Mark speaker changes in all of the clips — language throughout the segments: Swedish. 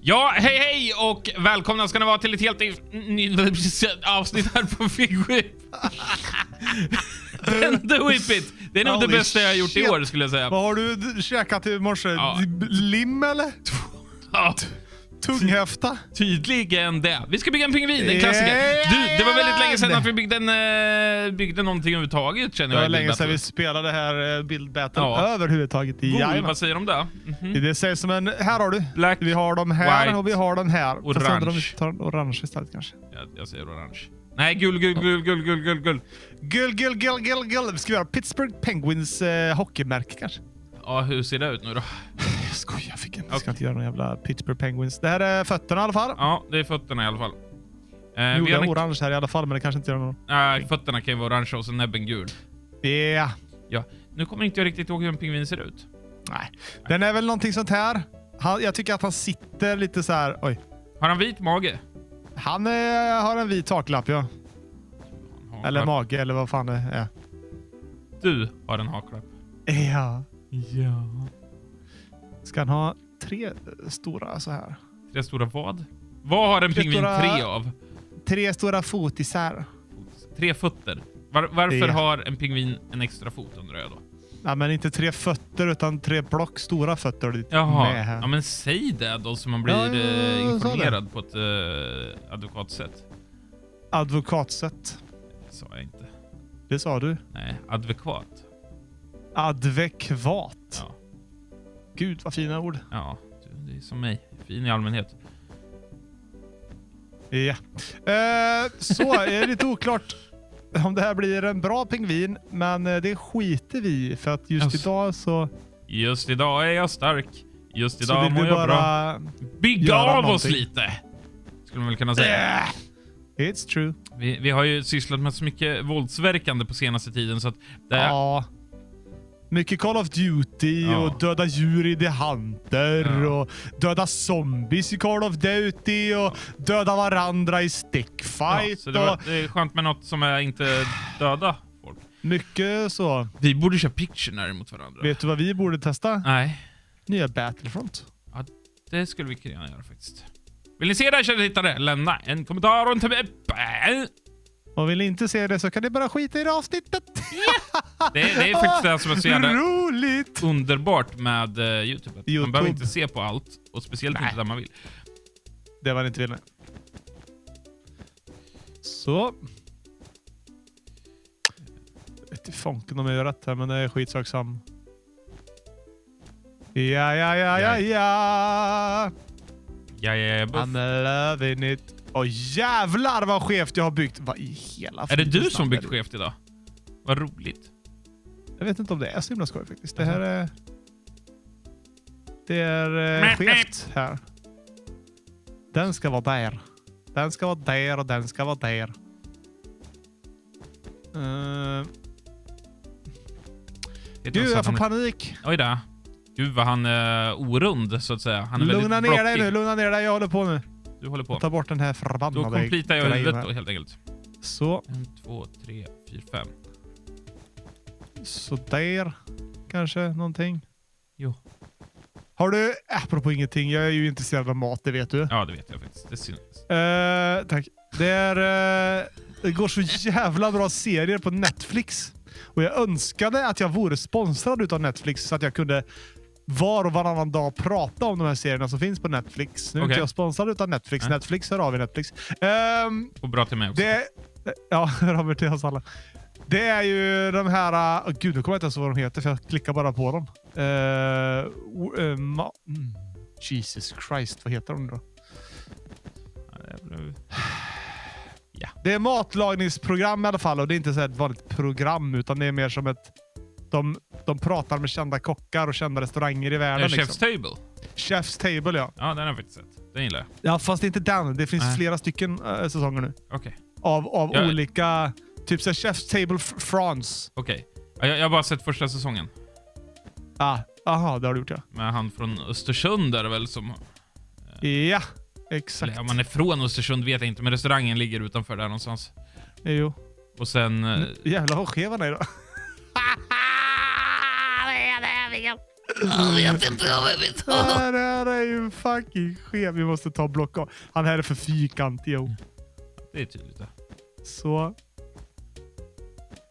Speaker 1: Ja, hej hej och välkomna ska ni vara till ett helt nytt avsnitt här på Big Whip. The Whip It. Det är nog det bästa jag har gjort i
Speaker 2: shit.
Speaker 1: år skulle jag säga.
Speaker 2: Vad har du käkat i morse?
Speaker 1: Ja.
Speaker 2: Lim eller?
Speaker 1: Ja,
Speaker 2: Tunghäfta?
Speaker 1: tydligen det. Vi ska bygga en pingvin, en klassiker. Du, det var väldigt länge sedan att vi byggde, en, eh, byggde någonting överhuvudtaget känner
Speaker 2: Det
Speaker 1: jag.
Speaker 2: var
Speaker 1: i
Speaker 2: länge sedan vi spelade här eh, Build Battle
Speaker 1: Ja.
Speaker 2: överhuvudtaget. Jajamän.
Speaker 1: vad säger du om det? Mhm.
Speaker 2: Det sägs som en... Här har du.
Speaker 1: Black,
Speaker 2: Vi har dem här
Speaker 1: white,
Speaker 2: och vi har dem här. Fast
Speaker 1: orange.
Speaker 2: vi tar orange istället kanske.
Speaker 1: Jag, jag säger orange. Nej, gul, gul, gul, gul, gul, gul, gul.
Speaker 2: Gull, gull, gull, gull. Vi ska göra Pittsburgh Penguins eh, hockeymärke kanske.
Speaker 1: Ja, hur ser det ut nu då?
Speaker 2: Jag skojar, jag fick en. Jag
Speaker 1: Okej.
Speaker 2: ska inte göra någon jävla Pittsburgh Penguins. Det här är fötterna i alla fall.
Speaker 1: Ja, det är fötterna i alla fall. Eh, vi har
Speaker 2: jag
Speaker 1: en,
Speaker 2: orange här i alla fall, men det kanske inte gör någon.
Speaker 1: äh, fötterna kan ju vara orange och så näbben gul.
Speaker 2: Yeah.
Speaker 1: Ja, nu kommer inte jag riktigt ihåg hur en pingvin ser ut.
Speaker 2: Nej. Den är väl någonting sånt här. Han, jag tycker att han sitter lite så här. Oj.
Speaker 1: Har han vit mage?
Speaker 2: Han eh, har en vit taklapp ja. Eller mage eller vad fan det är.
Speaker 1: Du har en haklapp.
Speaker 2: Ja.
Speaker 1: Ja.
Speaker 2: Ska han ha tre stora så här?
Speaker 1: Tre stora vad? Vad har en
Speaker 2: Tre
Speaker 1: pingvin
Speaker 2: stora-
Speaker 1: tre av?
Speaker 2: Tre stora fotisar.
Speaker 1: Tre fötter. Var, varför
Speaker 2: Det-
Speaker 1: har en pingvin en extra fot undrar jag då?
Speaker 2: Nej, men inte tre fötter utan tre block stora fötter dit
Speaker 1: Jaha,
Speaker 2: med här.
Speaker 1: ja men säg det då så man blir
Speaker 2: Ja, ja, ja,
Speaker 1: eh, informerad på ett eh, adekvat sätt.
Speaker 2: Advokatsätt.
Speaker 1: Det sa jag inte.
Speaker 2: Det sa du.
Speaker 1: Nej, adekvat.
Speaker 2: Advekvat.
Speaker 1: Ja,
Speaker 2: Gud vad fina ord.
Speaker 1: ja det är som mig. Fin i allmänhet.
Speaker 2: Ja. Eh, så är det lite oklart om det här blir en bra pingvin, men eh, det skiter vi i för att just
Speaker 1: Alltså,
Speaker 2: idag så,
Speaker 1: Just idag är jag stark. Just idag mår jag bra. Bygga av oss
Speaker 2: någonting.
Speaker 1: lite! Skulle man väl kunna säga.
Speaker 2: Äh, It's true.
Speaker 1: Vi, vi har ju sysslat med så mycket våldsverkande på senaste tiden så att det,
Speaker 2: Ja. Mycket Call of Duty
Speaker 1: Ja.
Speaker 2: och döda djur i The Hunter
Speaker 1: Ja.
Speaker 2: och döda zombies i Call of Duty och döda varandra i
Speaker 1: ja,
Speaker 2: Stickfight
Speaker 1: så det, var,
Speaker 2: och
Speaker 1: det är skönt med något som är inte döda folk.
Speaker 2: mycket så.
Speaker 1: Vi borde köra Pictionary mot varandra.
Speaker 2: Vet du vad vi borde testa?
Speaker 1: Nej,
Speaker 2: Nya Battlefront.
Speaker 1: det skulle vi kunna göra faktiskt. Vill ni se det här kära tittare? Lämna en kommentar och en tumme upp.
Speaker 2: Och vill inte se det så kan ni bara skita i det avsnittet.
Speaker 1: Det, det är faktiskt det som är så jävla
Speaker 2: Roligt!
Speaker 1: underbart med uh, YouTube. Att Man
Speaker 2: YouTube.
Speaker 1: behöver inte se på allt och speciellt
Speaker 2: Nej.
Speaker 1: inte där man vill.
Speaker 2: Det var ni inte vill med. Så. Jag vet inte fanken om jag gör rätt här, men det är skitsak sam. Ja, ja, ja, ja,
Speaker 1: Ja.
Speaker 2: ja.
Speaker 1: Ja, ja, ja, buff.
Speaker 2: I'm loving it. Åh jävlar vad skevt jag har byggt. Vad i hela
Speaker 1: Är det du som byggt skevt idag? Vad roligt.
Speaker 2: Jag vet inte om det är så himla skoj faktiskt. Det här är... Det är eh, skevt här. Den ska vara där. Den ska vara där och den ska vara där. Uh,
Speaker 1: så
Speaker 2: jag får
Speaker 1: han-
Speaker 2: panik.
Speaker 1: Oj då. Gud vad han är orund så att säga. Han är
Speaker 2: Lugna ner dig nu, lugna ner dig. Jag håller på nu.
Speaker 1: Du håller på.
Speaker 2: Ta bort den här
Speaker 1: Då
Speaker 2: förbannade
Speaker 1: completar jag
Speaker 2: grejen
Speaker 1: huvudet då helt enkelt.
Speaker 2: Så,
Speaker 1: En, två, tre, fyra, fem.
Speaker 2: så där. Kanske någonting.
Speaker 1: Jo.
Speaker 2: Har du, apropå ingenting, jag är ju intresserad av mat, det vet du.
Speaker 1: Ja, det vet jag faktiskt. Det syns.
Speaker 2: Eh, tack. Det, är, eh, det går så jävla bra serier på Netflix. Och jag önskade att jag vore sponsrad utav Netflix så att jag kunde var och varannan dag prata om de här serierna som finns på Netflix. Nu är inte jag sponsrad utav Netflix.
Speaker 1: Nej.
Speaker 2: Netflix hör av er Netflix. Ehm,
Speaker 1: Och bra till mig också.
Speaker 2: det... Ja, hör av er till oss alla. Det är ju de här... Uh, gud, nu kommer jag inte ens ihåg vad de heter för jag klickar bara på dem. O- eh, ma- mm, Jesus Christ, vad heter de då?
Speaker 1: Det
Speaker 2: är matlagningsprogram i alla fall och det är inte så ett vanligt program utan det är mer som ett... De, de pratar med kända kockar och kända restauranger i
Speaker 1: Är
Speaker 2: världen.
Speaker 1: det Chef's
Speaker 2: Liksom.
Speaker 1: Table?
Speaker 2: Chef's Table ja.
Speaker 1: Ja, den har jag faktiskt sett. Den gillar jag.
Speaker 2: Ja, fast inte den. Det finns
Speaker 1: Nej.
Speaker 2: flera stycken äh, säsonger nu.
Speaker 1: Okej.
Speaker 2: Av, av
Speaker 1: Ja.
Speaker 2: olika... Typ så här Chef's Table France.
Speaker 1: Okej. Ja, jag, jag har bara sett första säsongen.
Speaker 2: Ah, aha, det har du gjort ja.
Speaker 1: Med han från Östersund där väl som...
Speaker 2: Ja,
Speaker 1: Eller
Speaker 2: exakt.
Speaker 1: om man är från Östersund vet jag inte, men restaurangen ligger utanför där någonstans.
Speaker 2: Jo.
Speaker 1: Och sen... eh,
Speaker 2: Jävlar vad skev han är idag.
Speaker 1: Jag vet inte vad jag vet.
Speaker 2: Det här är ju fucking skev. Vi måste ta block av. Han här är för fyrkantig. Jo.
Speaker 1: Det är tydligt. det.
Speaker 2: Så.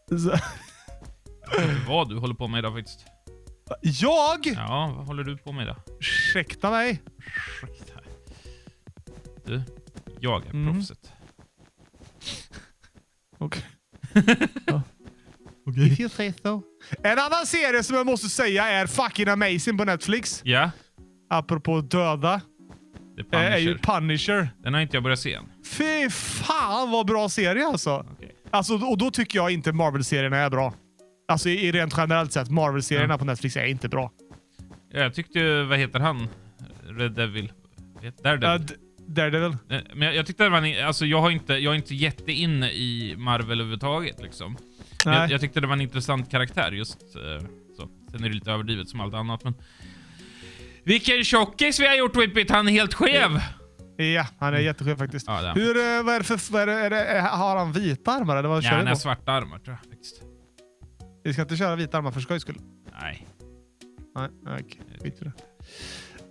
Speaker 2: Så.
Speaker 1: Jag vet inte vad du håller på med idag faktiskt.
Speaker 2: Jag?
Speaker 1: Ja, vad håller du på med idag?
Speaker 2: Ursäkta mig.
Speaker 1: Ursäkta. Du, jag är
Speaker 2: Mm.
Speaker 1: proffset.
Speaker 2: Okej. ja. If you say so. En annan serie som jag måste säga är fucking amazing på Netflix.
Speaker 1: Ja,
Speaker 2: Apropå döda.
Speaker 1: det är
Speaker 2: Är ju
Speaker 1: Punisher. Den har inte jag börjat se än.
Speaker 2: Fy fan vad bra serie alltså.
Speaker 1: Okej.
Speaker 2: alltså och då tycker jag inte Marvel-serierna är bra. Alltså i, i rent generellt sett. Marvel-serierna på Netflix är inte bra.
Speaker 1: Ja, Jag tyckte vad heter han? Red Devil. Daredevil.
Speaker 2: Uh, Daredevil.
Speaker 1: Eh, Men jag, jag tyckte det var en, alltså jag har inte, jag är inte jätteinne i Marvel överhuvudtaget liksom.
Speaker 2: Nej.
Speaker 1: Jag, jag tyckte det var en intressant karaktär just eh, så. Sen är det lite överdrivet som allt annat men... Vilken tjockis vi har gjort Whippet, han är helt skev!
Speaker 2: Ja, han är jätteskev faktiskt.
Speaker 1: Ja, är.
Speaker 2: Hur, eh, vad är det för... Är det, är det, har han vita armar eller vad
Speaker 1: Ja,
Speaker 2: kör
Speaker 1: han
Speaker 2: vi
Speaker 1: har svarta armar tror jag faktiskt.
Speaker 2: Vi ska inte köra vita armar för skojs skull.
Speaker 1: Nej.
Speaker 2: Nej, okej. Skit i det.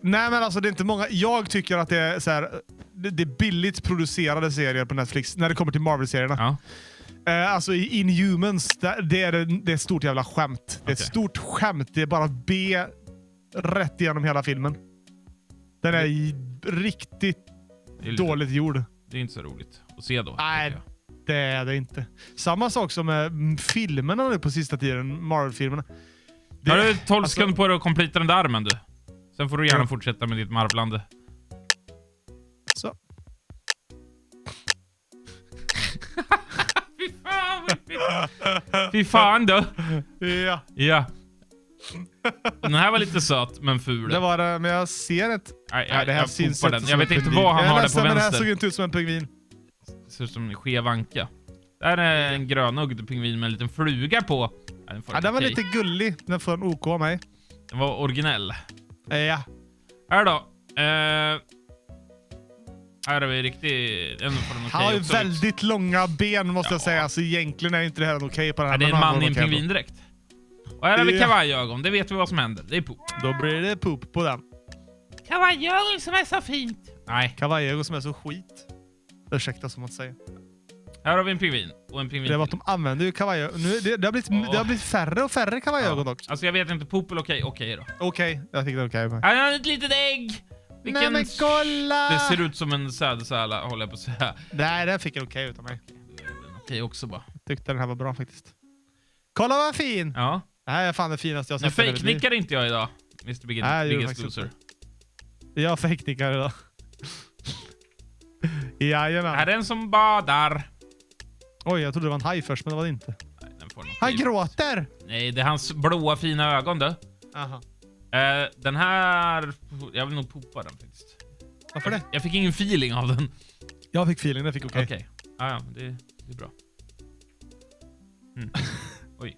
Speaker 2: Nej, men alltså det är inte många. Jag tycker att det är så här, det det är billigt producerade serier på Netflix när det kommer till Marvel-serierna.
Speaker 1: Ja.
Speaker 2: Eh, alltså i Inhumans, det är, det är ett stort jävla skämt. Det är ett stort skämt. Det är bara B rätt igenom hela filmen. Den är riktigt
Speaker 1: Det är, lite,
Speaker 2: dåligt gjord.
Speaker 1: det är inte så roligt att se då.
Speaker 2: Nej. Det är det inte. Samma sak som med mm, filmerna nu på sista tiden. Marvel-filmerna.
Speaker 1: Har du 12
Speaker 2: alltså-
Speaker 1: sekunder på dig att completa den där armen du? Sen får du gärna fortsätta med ditt marvlande. Fy fan du!
Speaker 2: Ja,
Speaker 1: Ja. Den här var lite söt, men ful.
Speaker 2: det var det. Men jag ser ett...
Speaker 1: Nej,
Speaker 2: Nej,
Speaker 1: jag,
Speaker 2: det här
Speaker 1: jag
Speaker 2: syns inte
Speaker 1: den. Jag vet inte vad han
Speaker 2: Jag
Speaker 1: har där på
Speaker 2: men Det här
Speaker 1: vänster.
Speaker 2: såg inte ut som en pingvin.
Speaker 1: Det ser ut som en skev anka. Det här är en grönögd pingvin med en liten fluga på. Ja, den,
Speaker 2: Ja, den var
Speaker 1: okej.
Speaker 2: lite gullig. Den får en OK av mig.
Speaker 1: den var originell.
Speaker 2: Ja.
Speaker 1: Här då. Eh, här har vi riktigt... Den får den okej
Speaker 2: Han har ju
Speaker 1: också.
Speaker 2: väldigt långa ben måste jag
Speaker 1: Ja.
Speaker 2: säga. Så egentligen är inte det här okej på den här.
Speaker 1: Ja, det är en man i en
Speaker 2: ändå.
Speaker 1: pingvindräkt. Och här har vi
Speaker 2: Ja.
Speaker 1: kavajögon. Det vet vi vad som händer. Det är poop.
Speaker 2: Då blir det poop på den.
Speaker 1: Kavajögon som är så fint. Nej,
Speaker 2: Kavajögon som är så skit. Ursäkta som att säga.
Speaker 1: här har vi en pingvin. Och en pingvin
Speaker 2: Det var att de använder ju kavajögon. Nu, det, det, har blivit, det har blivit färre och färre kavajögon dock.
Speaker 1: Alltså jag vet inte, poop eller okej? Okej då.
Speaker 2: Okej, jag tycker det är okej. med.
Speaker 1: Han har ett litet ägg! Vilken...
Speaker 2: Nej men kolla!
Speaker 1: Det ser ut som en sädesärla, håller jag på att säga.
Speaker 2: Nej, den fick en okej utav mig.
Speaker 1: Okej också bara.
Speaker 2: Tyckte den här var bra faktiskt. Kolla vad fin!
Speaker 1: Ja.
Speaker 2: Det här är fan det finaste jag
Speaker 1: Nu
Speaker 2: sett liv.
Speaker 1: fejknickar inte jag idag. Mr Big
Speaker 2: Nej,
Speaker 1: Biggest Loser.
Speaker 2: Jag fejknickar idag. Jajamän.
Speaker 1: Här är en som badar.
Speaker 2: Oj, jag trodde det var en haj först, men det var det inte.
Speaker 1: Nej,
Speaker 2: Han gråter!
Speaker 1: Nej, det är hans blåa fina ögon du.
Speaker 2: Aha.
Speaker 1: Eh, den här... Jag vill nog popa den faktiskt.
Speaker 2: Varför det?
Speaker 1: Jag fick ingen feeling av den.
Speaker 2: Jag fick feeling, den fick okej.
Speaker 1: Okej. Ah, ja, det, det är bra. Mm. Oj.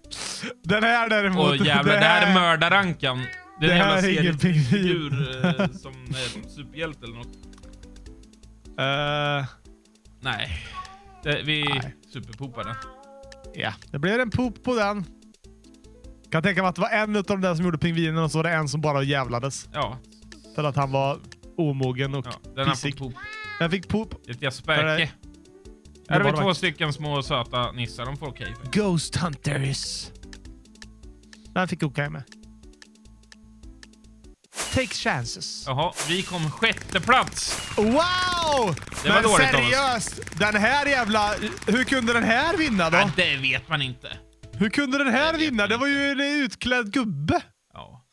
Speaker 2: Den här däremot.
Speaker 1: Åh jävlar, det här är mördarankan. Det är
Speaker 2: det
Speaker 1: en
Speaker 2: här
Speaker 1: jävla
Speaker 2: är ingen pingvin.
Speaker 1: seriefigur eh, som är superhjälte eller något.
Speaker 2: Eh,
Speaker 1: Nej. Det, vi
Speaker 2: Nej.
Speaker 1: superpopar den.
Speaker 2: ja, det blev en poop på den. Kan tänka mig att det var en av de där som gjorde pingvinen och så var det en som bara jävlades.
Speaker 1: Ja,
Speaker 2: För att han var omogen och
Speaker 1: ja den
Speaker 2: pissig.
Speaker 1: pop.
Speaker 2: Jag fick poop.
Speaker 1: Ett
Speaker 2: var
Speaker 1: Här har vi två stycken små söta nissar. De får okej. faktiskt.
Speaker 2: Ghost Hunters. Den fick okej med. Take chances.
Speaker 1: Jaha, vi kom sjätte plats.
Speaker 2: Wow!
Speaker 1: Det var
Speaker 2: Men
Speaker 1: dåligt av oss.
Speaker 2: seriöst, den här jävla... Hur kunde den här vinna då?
Speaker 1: Ja, det vet man inte.
Speaker 2: Hur kunde den här vinna? Det var ju en utklädd gubbe.
Speaker 1: Ja.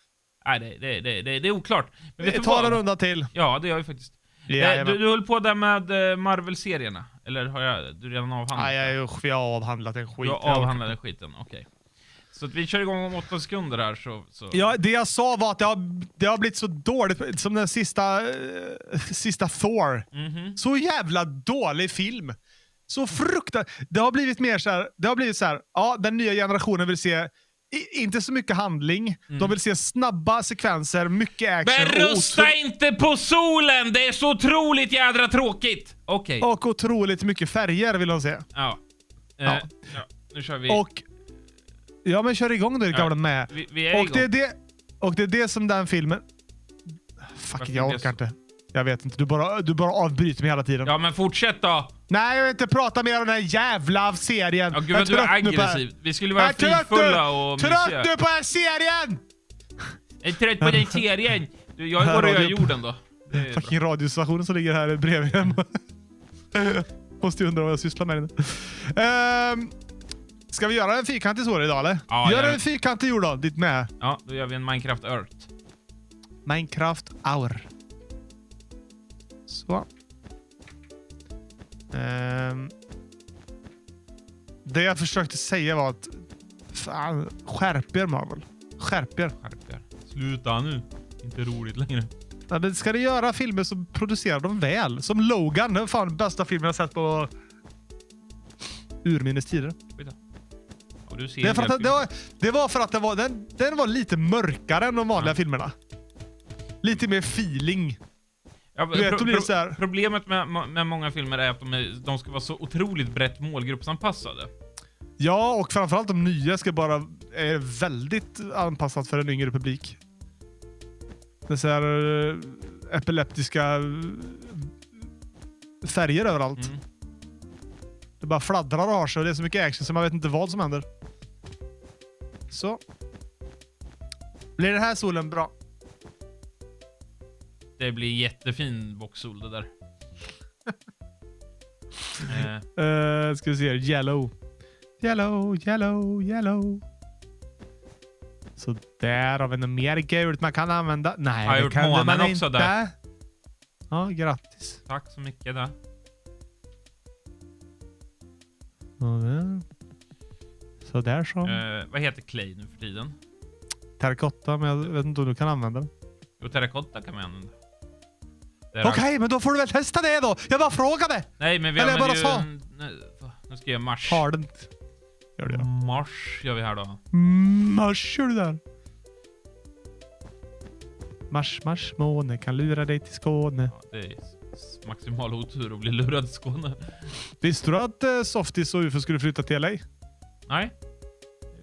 Speaker 1: Nej, det, det, det, det, det är oklart. Men vet
Speaker 2: Ta en runda till.
Speaker 1: Ja, det gör vi faktiskt.
Speaker 2: Jajamän.
Speaker 1: du, du höll på där med eh, Marvel-serierna? Eller har jag, du redan avhandlat?
Speaker 2: Nej, jag, vi har avhandlat en skit.
Speaker 1: Du har avhandlat den skiten, okej. Så att vi kör igång om åtta sekunder här så... så.
Speaker 2: Ja, det jag sa var att det har, det har blivit så dåligt, som den sista, eh, sista Thor.
Speaker 1: Mhm.
Speaker 2: Så jävla dålig film. Så fruktansvärt. Det har blivit mer så här, det har blivit så här, ja, den nya generationen vill se i, inte så mycket handling. De vill se snabba sekvenser, mycket action
Speaker 1: Men rösta inte på solen! Det är så otroligt jädra tråkigt! Okej.
Speaker 2: och otroligt mycket färger vill de se.
Speaker 1: Ja. Eh,
Speaker 2: Ja.
Speaker 1: ja. Nu kör vi.
Speaker 2: Och... Ja, men kör igång då,
Speaker 1: Ja.
Speaker 2: gamla med.
Speaker 1: vi, vi är
Speaker 2: Och det,
Speaker 1: igång.
Speaker 2: det, Och det är det som den filmen... Fuck,
Speaker 1: Varför
Speaker 2: jag orkar inte. Jag vet inte. Du bara, du bara avbryter mig hela tiden.
Speaker 1: Ja, men fortsätt då!
Speaker 2: Nej, jag vill inte prata mer om den här jävla serien.
Speaker 1: Ja, gud
Speaker 2: Jag
Speaker 1: vad du är
Speaker 2: trött på
Speaker 1: aggressiv. Vi skulle
Speaker 2: Jag
Speaker 1: vara
Speaker 2: är trött nu!
Speaker 1: fridfulla och
Speaker 2: Trött
Speaker 1: mysiga.
Speaker 2: nu på den här serien!
Speaker 1: Jag är trött på den serien! Du, jag går och gör jorden då. Är.
Speaker 2: Fucking radiostationen som ligger här bredvid hemma. Måste ju undra vad jag sysslar med. Um, ska vi göra en fyrkantig så idag eller?
Speaker 1: Ja,
Speaker 2: Gör en fyrkantig jord då, ditt med.
Speaker 1: Ja, då gör vi en Minecraft Earth.
Speaker 2: Minecraft hour. Så. Ehm. det jag försökte säga var att... Fan, skärp er Marvel. Skärp er.
Speaker 1: Skärp er. Sluta nu. Inte roligt längre.
Speaker 2: Ja, men ska ni göra filmer så producerar de väl. Som Logan. Är fan bästa filmen jag sett på urminnes tider. Det, för att, det, var, det var för att det var, den, den var lite mörkare än de vanliga
Speaker 1: Ja.
Speaker 2: filmerna. Lite mer feeling.
Speaker 1: Ja,
Speaker 2: vet,
Speaker 1: pro-
Speaker 2: det
Speaker 1: pro-
Speaker 2: här-
Speaker 1: Problemet med, med många filmer är att de, är, de ska vara så otroligt brett målgruppsanpassade.
Speaker 2: Ja, och framförallt de nya ska bara är väldigt anpassat för en yngre publik. Det är så här eh, epileptiska eh, färger överallt.
Speaker 1: Mm.
Speaker 2: Det bara fladdrar och har sig och det är så mycket action så man vet inte vad som händer. Så. Blir den här solen bra?
Speaker 1: Det blir jättefin boxsol det där.
Speaker 2: Uh, ska vi se. Yellow. Yellow, yellow, yellow. Så där har vi något mer gult man kan använda. Nej,
Speaker 1: Har jag gjort
Speaker 2: kan
Speaker 1: månen också
Speaker 2: inte.
Speaker 1: där?
Speaker 2: Ja, grattis.
Speaker 1: tack så mycket där.
Speaker 2: Så där så.
Speaker 1: Eh, vad heter clay nu för tiden?
Speaker 2: Terrakotta, men jag vet inte om du kan använda den.
Speaker 1: Jo, terrakotta kan man använda.
Speaker 2: Okej, men då får du väl testa det då. Jag bara frågade.
Speaker 1: Nej, men vi
Speaker 2: Eller jag
Speaker 1: ju...
Speaker 2: bara sa.
Speaker 1: Nej, nu ska jag mars.
Speaker 2: Har den. Gör det.
Speaker 1: Mars gör vi här då.
Speaker 2: Mars gör du där. Mars, mars, måne kan lura dig till Skåne.
Speaker 1: Ja, det är maximal otur att bli lurad i Skåne.
Speaker 2: Visste du att eh, Softies och UFO skulle flytta till LA?
Speaker 1: Nej.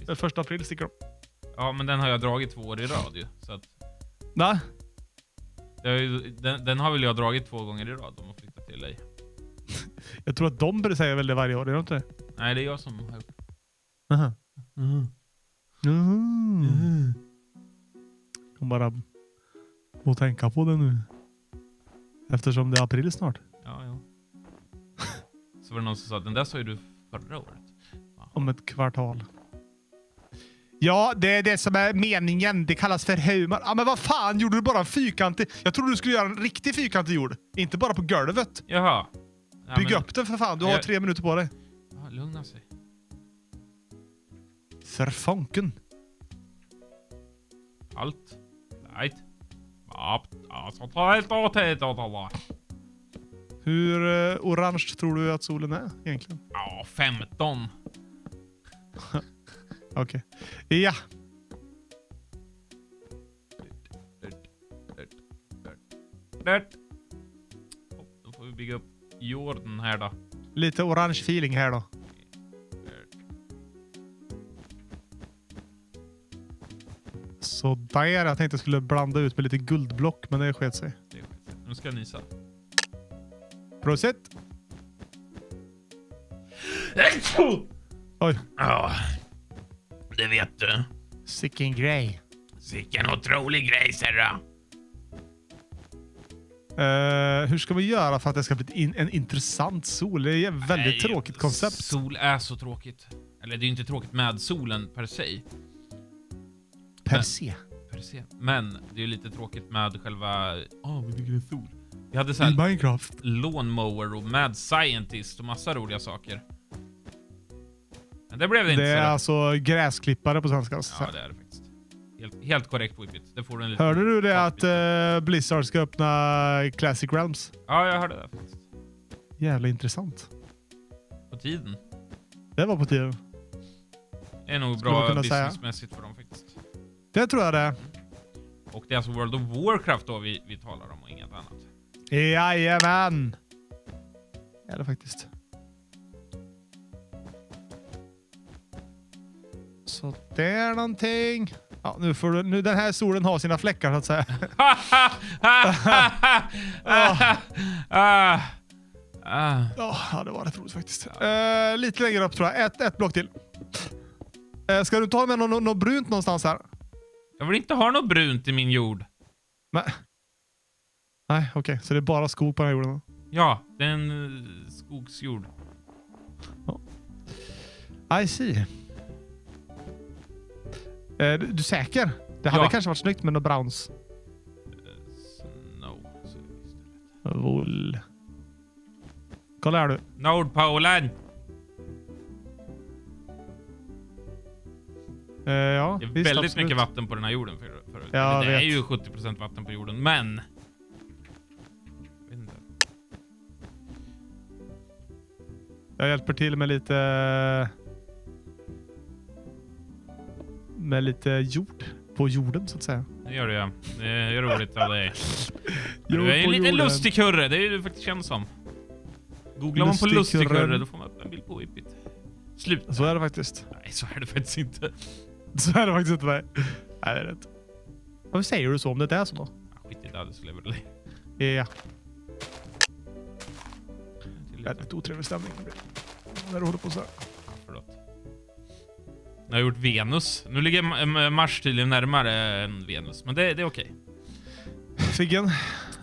Speaker 2: Den första april sticker de.
Speaker 1: Ja, men den har jag dragit två år i rad ju. Så att,
Speaker 2: Va?
Speaker 1: Det ju, den, den har väl jag dragit två gånger i rad om att flytta till LA.
Speaker 2: Jag tror att de säger väl det varje år, är det inte det?
Speaker 1: Nej, det är jag som har gjort
Speaker 2: Aha.
Speaker 1: mm.
Speaker 2: Mm. Kom bara och tänka på det nu. Eftersom det är april snart.
Speaker 1: Ja, ja. Så var det någon som sa den där sa ju du förra året.
Speaker 2: Om ett kvartal. Ja, det är det som är meningen. Det kallas för humor. Ja, men vad fan, gjorde du bara en fyrkantig? Jag trodde du skulle göra en riktig fyrkantig jord. Inte bara på golvet.
Speaker 1: Jaha. Ja,
Speaker 2: Bygg
Speaker 1: men-
Speaker 2: upp den för fan. Du har
Speaker 1: Jag-
Speaker 2: tre minuter på dig.
Speaker 1: Ja, lugna sig.
Speaker 2: För fanken.
Speaker 1: Allt. Ta
Speaker 2: Hur eh, orange tror du att solen är egentligen?
Speaker 1: Ja, 15.
Speaker 2: Okej. Ja.
Speaker 1: Oh, Då får vi bygga upp jorden här då.
Speaker 2: Lite orange feeling här då. Så där. Jag tänkte jag skulle blanda ut med lite guldblock, men det sket sig.
Speaker 1: Nu ska jag nysa.
Speaker 2: Prosit! Oj.
Speaker 1: Det vet du.
Speaker 2: Sicken grej.
Speaker 1: Vilken otrolig grej, Serra.
Speaker 2: Uh, hur ska vi göra för att det ska bli in, en intressant sol? Det är ett väldigt
Speaker 1: Nej,
Speaker 2: tråkigt koncept.
Speaker 1: Sol är så tråkigt. Eller det är ju inte tråkigt med solen per se.
Speaker 2: Per se.
Speaker 1: Per se. Men det är ju lite tråkigt med själva... Åh, vi bygger en sol. Vi hade så här
Speaker 2: Minecraft.
Speaker 1: lawnmower och mad scientist och massa roliga saker. Det blev det inte
Speaker 2: Det är alltså gräsklippare på svenska.
Speaker 1: Ja, det är det faktiskt. Helt, helt korrekt Whippet. Det får du en liten...
Speaker 2: Hörde du det att uh, Blizzard ska öppna Classic Realms?
Speaker 1: Ja, jag hörde det faktiskt.
Speaker 2: Jävla intressant.
Speaker 1: På tiden.
Speaker 2: Det var på tiden.
Speaker 1: Det är nog
Speaker 2: Skulle
Speaker 1: bra businessmässigt för dem faktiskt.
Speaker 2: Det tror jag det.
Speaker 1: Och det är alltså World of Warcraft då vi, vi talar om och inget annat.
Speaker 2: Jajamän! Det är det faktiskt. Så där någonting. Ja, nu får du, nu, den här solen har sina fläckar så att säga. Ja, det var rätt roligt faktiskt. Eh, lite längre upp tror jag. Ett, ett block till. Eh, ska du ta med något, något brunt någonstans här?
Speaker 1: Jag vill inte ha något brunt i min jord.
Speaker 2: Nej, Nej okej. Så det är bara skog på den här jorden?
Speaker 1: Ja, det är en eh, skogsjord.
Speaker 2: I see. Eh, du, du är säker? Det hade
Speaker 1: Ja.
Speaker 2: kanske varit snyggt med några browns.
Speaker 1: Snow. så istället.
Speaker 2: Wool. Kolla här du.
Speaker 1: Nordpolen!
Speaker 2: Eh, ja,
Speaker 1: Det är
Speaker 2: visst,
Speaker 1: väldigt
Speaker 2: absolut.
Speaker 1: mycket vatten på den här jorden för, förut.
Speaker 2: Ja,
Speaker 1: det är
Speaker 2: vet.
Speaker 1: ju 70% vatten på jorden, men... Jag
Speaker 2: hjälper till med lite... Med lite jord på jorden så att säga.
Speaker 1: Det gör du ja. Det är roligt av dig. Du är en liten lustig kurre, det är du faktiskt känns som. Googlar man på lustig kurre, då får man upp en bild på Whippet. Slut.
Speaker 2: Så är det faktiskt.
Speaker 1: Nej, så är det faktiskt inte.
Speaker 2: Så är det faktiskt inte. Nej, nej det är rätt. Varför säger du så om det är så då?
Speaker 1: Ah, Skit i det, det skulle jag väl...
Speaker 2: Ja, väldigt otrevlig stämning. När du håller på så här.
Speaker 1: Förlåt. Jag har gjort Venus. Nu ligger Ma- Mars tydligen närmare än Venus, men det, det är okej.
Speaker 2: Figgen,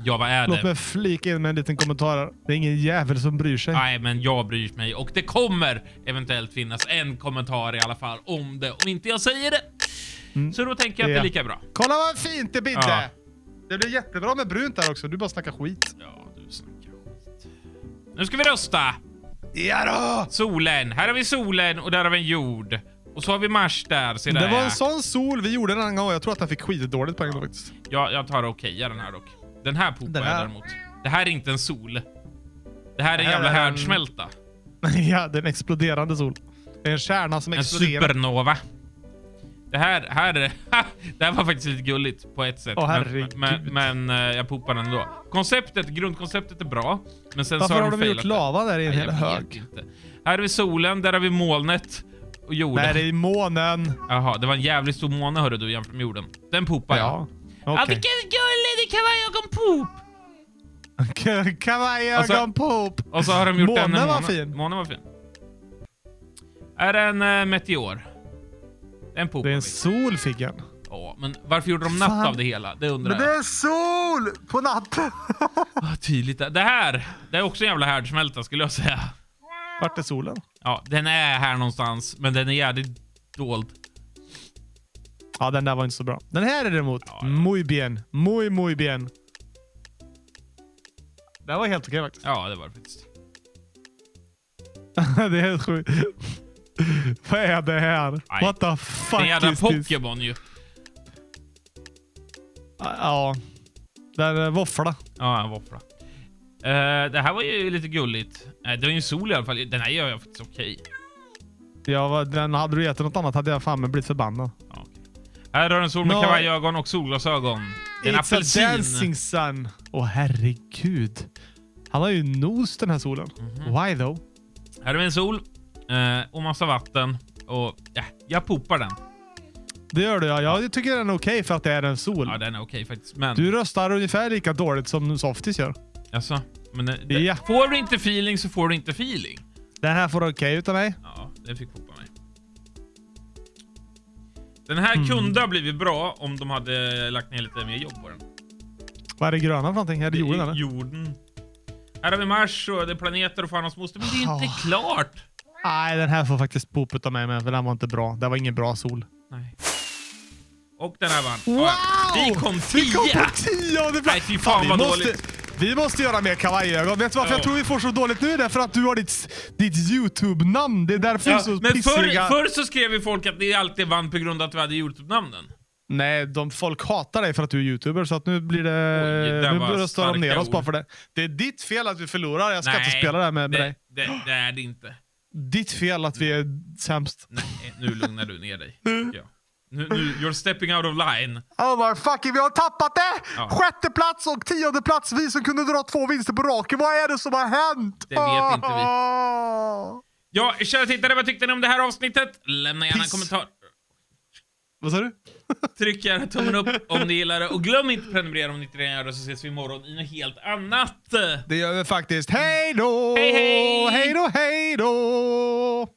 Speaker 1: Ja, vad är
Speaker 2: låt
Speaker 1: det?
Speaker 2: mig flika in med en liten kommentar. här. Det är ingen jävel som bryr sig.
Speaker 1: Nej, men jag bryr mig och det kommer eventuellt finnas en kommentar i alla fall om det, om inte jag säger det.
Speaker 2: Mm.
Speaker 1: Så då tänker jag att det är lika bra.
Speaker 2: Kolla vad fint det bidde!
Speaker 1: Ja.
Speaker 2: Det blir jättebra med brunt där också. Du bara snackar skit.
Speaker 1: Ja, du snackar skit. Nu ska vi rösta!
Speaker 2: Ja då!
Speaker 1: Solen. Här har vi solen och där har vi en jord. Och så har vi Mars där. Där
Speaker 2: Det var en sån sol vi gjorde en annan gång. Jag tror att han fick skitdåligt poäng då faktiskt.
Speaker 1: Ja, jag tar okej den här dock. Den här poopar
Speaker 2: Den
Speaker 1: jag däremot. Det här är inte en sol. Det här är en jävla
Speaker 2: är en-
Speaker 1: härdsmälta.
Speaker 2: ja, det är en exploderande sol. Det är en kärna som
Speaker 1: En
Speaker 2: exploderar.
Speaker 1: supernova. Det här, här är, det här var faktiskt lite gulligt på ett sätt.
Speaker 2: Åh,
Speaker 1: men, men, men eh, jag poopar ändå. Konceptet, grundkonceptet är bra. Men sen
Speaker 2: Varför
Speaker 1: så har
Speaker 2: har
Speaker 1: de
Speaker 2: gjort lava där i en hel hög?
Speaker 1: inte. Här har vi solen, där har vi molnet. Och jorden.
Speaker 2: Nej, det är i månen.
Speaker 1: Jaha, det var en jävligt stor måne hörru du jämfört med jorden. Den poopar jag.
Speaker 2: Ja.
Speaker 1: Ja,
Speaker 2: Okej.
Speaker 1: vilken gullig, det kan vara jag om poop!
Speaker 2: Kavajögon poop.
Speaker 1: Och så har de gjort en...
Speaker 2: Månen var
Speaker 1: måne-
Speaker 2: fin.
Speaker 1: Månen var fin. Är det en uh, meteor? Den poopar
Speaker 2: Det är en sol, Figgen.
Speaker 1: Ja, men varför gjorde de natt
Speaker 2: Fan.
Speaker 1: av det hela? Det undrar
Speaker 2: Men det
Speaker 1: jag.
Speaker 2: är sol på natten.
Speaker 1: Ah, tydligt. Det här, det är också en jävla härdsmälta skulle jag säga.
Speaker 2: Vart är solen?
Speaker 1: Ja, den är här någonstans, men den är jävligt dold.
Speaker 2: Ja, den där var inte så bra. Den här är däremot
Speaker 1: Ja, ja.
Speaker 2: muy bien. Muy, muy bien. Det var helt okej faktiskt.
Speaker 1: Ja, det var det faktiskt.
Speaker 2: det är helt sjukt. Vad är det här?
Speaker 1: Nej.
Speaker 2: What the
Speaker 1: Det är
Speaker 2: fuck
Speaker 1: jävla? Pokémon ju.
Speaker 2: Ja. Den är våffla.
Speaker 1: Ja, en våffla. Eh, det här var ju lite gulligt. Uh, det var ju en sol i alla fall. Den här gör jag faktiskt okej.
Speaker 2: Ja, vad- den hade du gett något annat hade jag fan blivit förbannad.
Speaker 1: Okej. Här har du en sol med
Speaker 2: No.
Speaker 1: kavajögon och solglasögon. Det är en
Speaker 2: It's a
Speaker 1: apelsin.
Speaker 2: dancing sun. Åh herregud. Han har ju nos den här solen.
Speaker 1: Mhm.
Speaker 2: Why though?
Speaker 1: Här har vi en sol eh, och massa vatten. Och ja, jag poopar den.
Speaker 2: Det gör du ja. Jag tycker den är okej för att det är en sol.
Speaker 1: Ja, den är okej faktiskt. Men...
Speaker 2: Du röstar ungefär lika dåligt som Softies gör.
Speaker 1: Alltså, men eh, det,
Speaker 2: Ja.
Speaker 1: Får du inte feeling så får du inte feeling.
Speaker 2: Den här får okej utav mig.
Speaker 1: Ja, den fick poopa mig. Den här
Speaker 2: Mm.
Speaker 1: kunde ha blivit bra om de hade lagt ner lite mer jobb på den.
Speaker 2: Vad är det gröna för någonting? Är det jorden eller?
Speaker 1: Jorden. Här har vi Mars och det är planeter och fan hans moster, men det är ju inte
Speaker 2: Ah.
Speaker 1: klart.
Speaker 2: Nej, den här får faktiskt poop utav mig med, för den var inte bra. Det var ingen bra sol.
Speaker 1: Nej. Och den här vann.
Speaker 2: Wow!
Speaker 1: Vi kom
Speaker 2: Vi kom
Speaker 1: tia!
Speaker 2: på tionde
Speaker 1: Nej, fy fan
Speaker 2: vi
Speaker 1: vad
Speaker 2: måste,
Speaker 1: dåligt.
Speaker 2: Vi måste göra mer kavajögon. Vet du varför
Speaker 1: Ja.
Speaker 2: jag tror vi får så dåligt nu? Det är för att du har ditt, ditt YouTube-namn. Det är därför
Speaker 1: Ja,
Speaker 2: vi är så
Speaker 1: men
Speaker 2: pissiga.
Speaker 1: förr, förr så skrev ju folk att det alltid vann på grund av att vi hade Youtube-namnen.
Speaker 2: Nej, de, folk hatar dig för att du är YouTuber, så att nu blir det...
Speaker 1: Oj,
Speaker 2: nu röstar de ner oss bara för det. Det är ditt fel att vi förlorar. Jag ska
Speaker 1: Nej,
Speaker 2: inte spela det här med, med
Speaker 1: det,
Speaker 2: dig.
Speaker 1: det, det är det inte.
Speaker 2: Ditt fel att vi är sämst.
Speaker 1: Nej, nu lugnar du ner dig. Ja. Nu, nu, you're stepping out of line.
Speaker 2: Oh my fucking, vi har tappat det!
Speaker 1: Ja.
Speaker 2: Sjätte plats och tionde plats. Vi som kunde dra två vinster på raken. Vad är det som har hänt?
Speaker 1: Det vet inte vi.
Speaker 2: Ah.
Speaker 1: Ja, kära tittare, vad tyckte ni om det här avsnittet? Lämna gärna en
Speaker 2: Piss.
Speaker 1: kommentar.
Speaker 2: Vad sa du?
Speaker 1: Tryck gärna tummen upp om ni gillar det. Och glöm inte att prenumerera om ni inte redan gör det, så ses vi imorgon i något helt annat.
Speaker 2: Det gör vi faktiskt. Hej då!
Speaker 1: Hej, hej!
Speaker 2: Hej då, hej då!